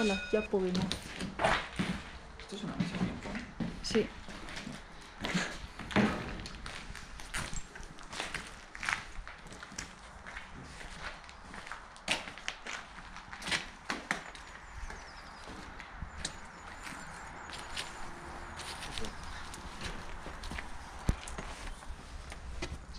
Hala, ya podemos. Esto es una mesa de ping-pong. Sí.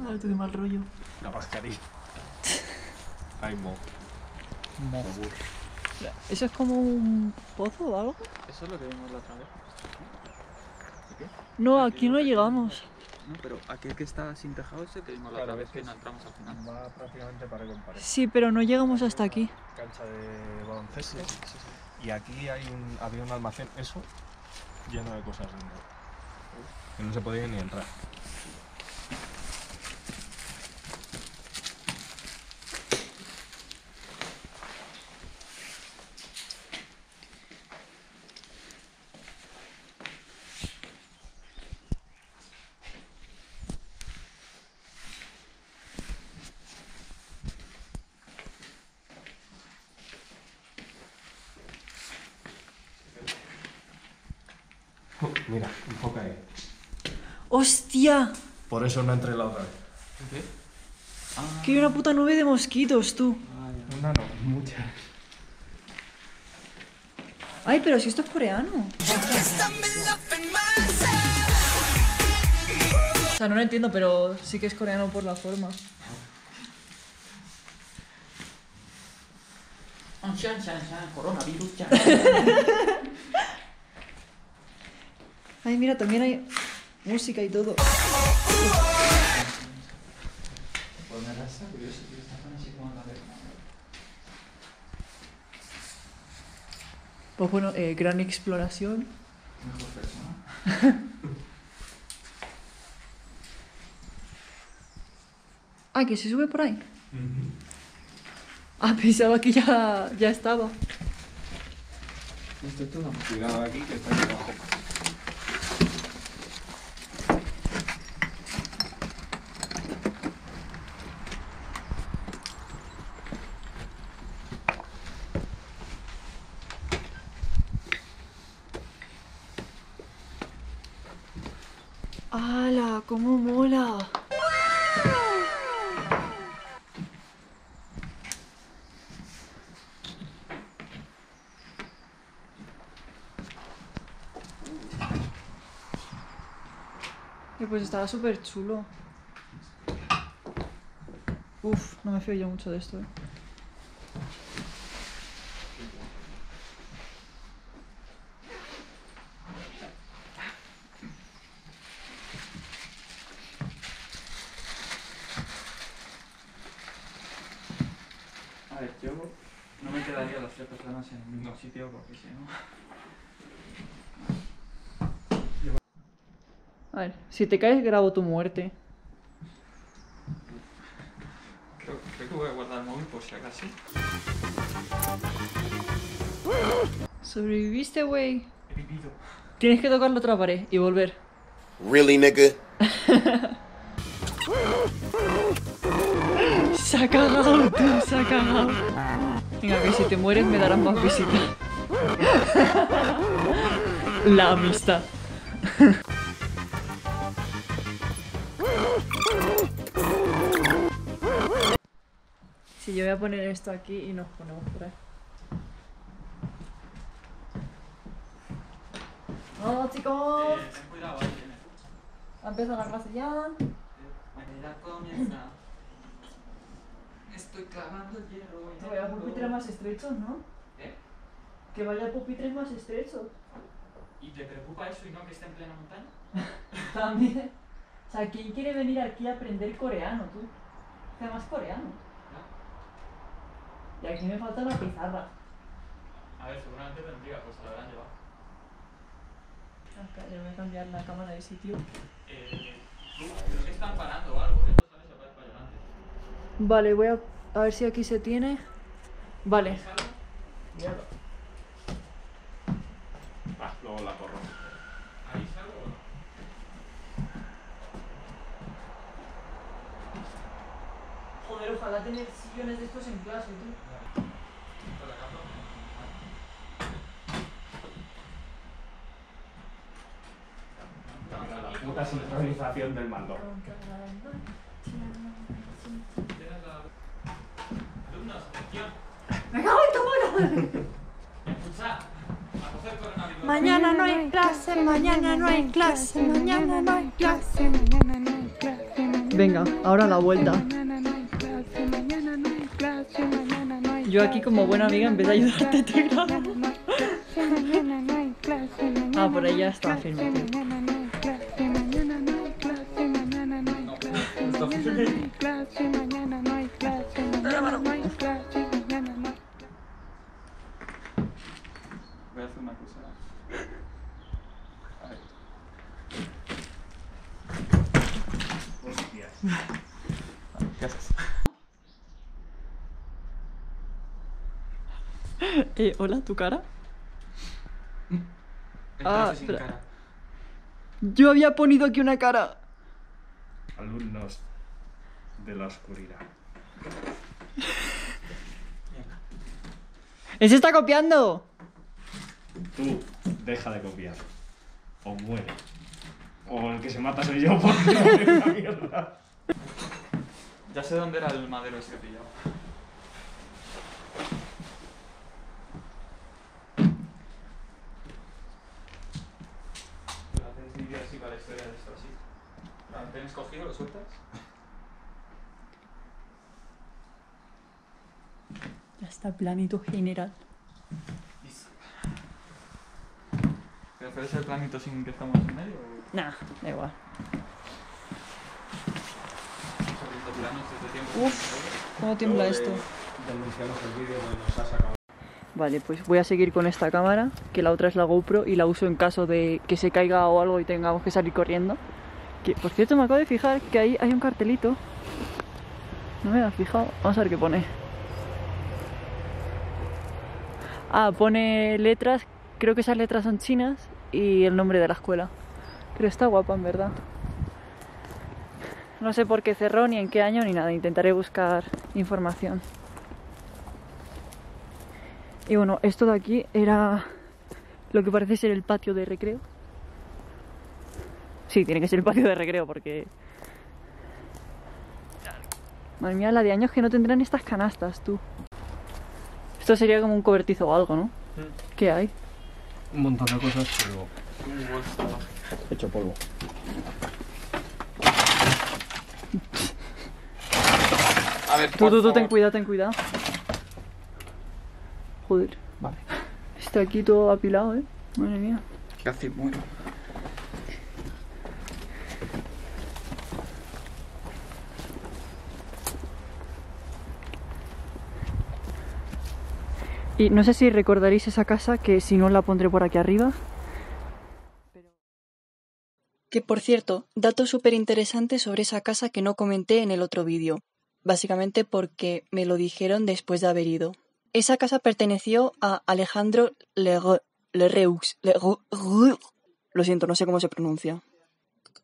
Ahora mal rollo. La mascarilla. Ay, mo. Yogur. ¿Eso es como un pozo o algo? Eso es lo que vimos la otra vez. ¿De qué? No, aquí no llegamos. No, pero aquel que está sin tejado es el que vimos la Claro, otra vez que no entramos al final. Va prácticamente pared con pared. Sí, pero no llegamos hasta aquí. Cancha de baloncesto. Y aquí hay un, había un almacén, eso, lleno de cosas dentro. Que no se podía ni entrar. Mira, enfoca ahí. ¡Hostia! Por eso no entré la otra vez. ¿Qué? Ah, Que hay una puta nube de mosquitos, tú. ah. Una no, muchas. Ay, pero si esto es coreano. O sea, no lo entiendo, pero sí que es coreano por la forma. Ah, coronavirus. Ay, mira, también hay música y todo. Pues bueno, eh, gran exploración. Mejor persona. Ah, que se sube por ahí. Ah, pensaba que ya, ya estaba. Esto es todo. Cuidado aquí que está aquí abajo. ¡Hala! ¡Cómo mola! Eh, pues estaba súper chulo. Uf, no me fío yo mucho de esto, eh. A ver, yo no me quedaría las tres personas en el mismo sitio porque si no. A ver, si te caes grabo tu muerte. Creo, creo que voy a guardar el móvil por si acaso. Sobreviviste, güey. He vivido. Tienes que tocar la otra pared y volver. Really, nigga? Se ha cagado, tú, se ha cagado. Venga, que si te mueres me darán más visitas. La amistad. Sí, yo voy a poner esto aquí y nos ponemos por ahí. ¡Vamos, chicos! Eh, cuidado, ahí viene. Ha empezado la clase ya. Ya comienza. Estoy clavando el hierro. Que vaya no pupitres más estrechos, ¿no? ¿Eh? Que vaya pupitres más estrechos. ¿Y te preocupa eso y no que esté en plena montaña? También. O sea, ¿quién quiere venir aquí a aprender coreano, tú? Además coreano. Y aquí me falta una pizarra. A ver, seguramente tendría, pues la habrán llevado. Acá, yo voy a cambiar la cámara de sitio. Eh, tú, creo que están parando o algo, ¿eh? Vale, voy a, a ver si aquí se tiene. Vale. Ah, luego la corro. Joder, ojalá tener sillones de estos en clase, tú. La puta del mando. ¡Me cago en tu. Mañana no hay clase, mañana no hay clase, mañana no hay clase, mañana no hay clase. mañana Venga, ahora la vuelta. Yo aquí como buena amiga empecé a ayudarte a Ah, por ahí ya está firme. no Eh, hola, ¿tu cara? El Ah, sin espera. cara. Yo había ponido aquí una cara. Alumnos de la oscuridad. ¡Ese está copiando! Tú, deja de copiar. O muere. O el que se mata soy yo porque no mierda. Ya sé dónde era el madero ese que he pillado. Haces vídeo así para la historia de esto así. ¿Lo tienes cogido? ¿Lo sueltas? Ya está, planito general. ¿Pero hacer ese planito sin que estamos en medio? o Nah, da igual. abriendo planos desde tiempo? Uf, ¿cómo tiembla esto? El. Vale, pues voy a seguir con esta cámara, que la otra es la GoPro y la uso en caso de que se caiga o algo y tengamos que salir corriendo. Por cierto, me acabo de fijar que ahí hay un cartelito. No me había fijado. Vamos a ver qué pone. Ah, pone letras, creo que esas letras son chinas y el nombre de la escuela. Pero está guapa, en verdad. No sé por qué cerró, ni en qué año, ni nada. Intentaré buscar información. Y bueno, esto de aquí era lo que parece ser el patio de recreo. Sí, tiene que ser el patio de recreo porque... Madre mía, la de años que no tendrán estas canastas, tú. Esto sería como un cobertizo o algo, ¿no? ¿Qué hay? Un montón de cosas, pero hecho polvo. A ver, Tú, tú, tú, ten cuidado, ten cuidado. Joder. Vale. Está aquí todo apilado, ¿eh? Madre mía. Casi muero. Y no sé si recordaréis esa casa, que si no la pondré por aquí arriba. Que por cierto, dato súper interesante sobre esa casa que no comenté en el otro vídeo. Básicamente porque me lo dijeron después de haber ido. Esa casa perteneció a Alejandro Lereux. Lereux. Lereux. Lo siento, no sé cómo se pronuncia.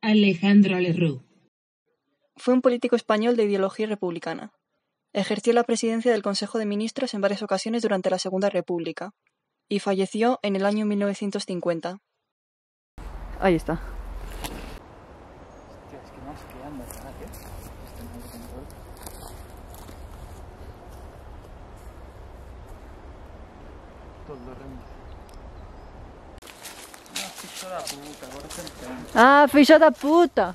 Alejandro Lerroux. Fue un político español de ideología republicana. Ejerció la presidencia del Consejo de Ministros en varias ocasiones durante la Segunda República y falleció en el año 1950. Ahí está. Hostia, es que no sé qué anda, ¿verdad? ¿Qué? Este no lo tengo. Todo lo remo. Ah, ficho da puta, agora se entende. Ah, filha da puta!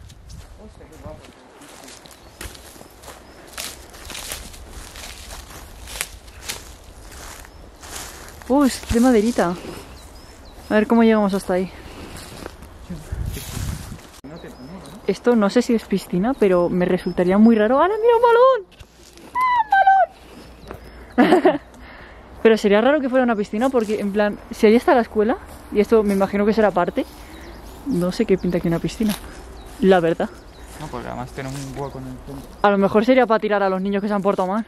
Hostia, qué guapo. Uy, es de maderita. A ver cómo llegamos hasta ahí. Esto no sé si es piscina, pero me resultaría muy raro. ¡Ahora mira un balón! ¡Ah, un balón! pero sería raro que fuera una piscina porque, en plan, si ahí está la escuela, y esto me imagino que será parte, no sé qué pinta aquí una piscina. La verdad. No, porque además tiene un hueco en el fondo. A lo mejor sería para tirar a los niños que se han portado mal.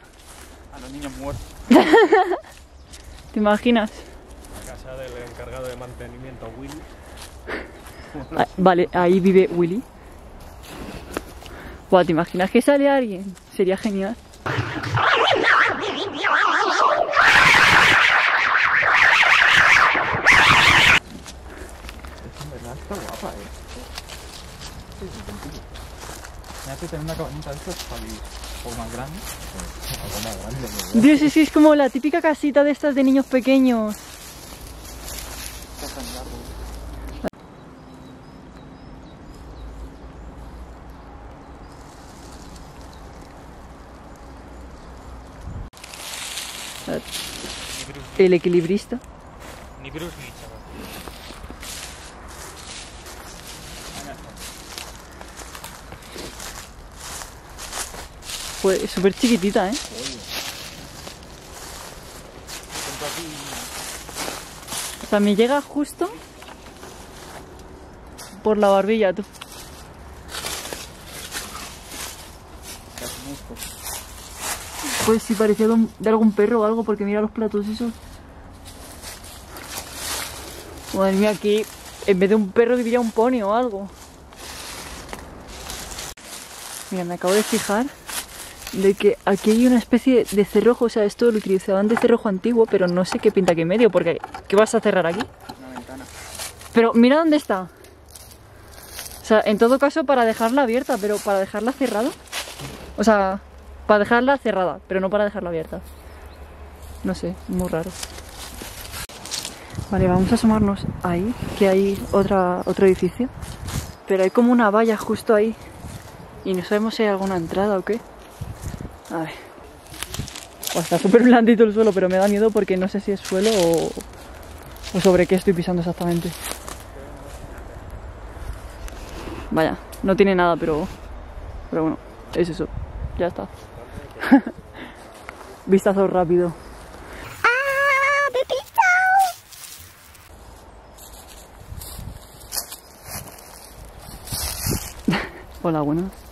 A los niños muertos. ¿Te imaginas? La casa del encargado de mantenimiento, Willy. Ah, vale, ahí vive Willy. Buah, ¿te imaginas que sale alguien? Sería genial. Está guapa, eh. Imagínate tener una cabañita de estas para vivir. O más grande. Algo más grande. ¿no? Dios, sí, sí, es como la típica casita de estas de niños pequeños. El equilibrista. Ni Bruce ni chaval. Es súper chiquitita, ¿eh? O sea, me llega justo por la barbilla, tú. Pues sí, parecía de algún perro o algo, porque mira los platos esos. Madre mía, aquí en vez de un perro diría un pony o algo. Mira, me acabo de fijar de que aquí hay una especie de cerrojo, o sea, esto lo utilizaban de cerrojo antiguo, pero no sé qué pinta aquí en medio, porque ¿qué vas a cerrar aquí? Una ventana. Pero mira dónde está. O sea, en todo caso para dejarla abierta, pero para dejarla cerrada. O sea, para dejarla cerrada, pero no para dejarla abierta. No sé, muy raro. Vale, vamos a asomarnos ahí, que hay otra, otro edificio. Pero hay como una valla justo ahí. Y no sabemos si hay alguna entrada o qué. A ver. Está súper blandito el suelo, pero me da miedo porque no sé si es suelo o, o sobre qué estoy pisando exactamente. Vaya, no tiene nada, pero. Pero bueno, es eso. Ya está. Vistazo rápido. Hola, buenas.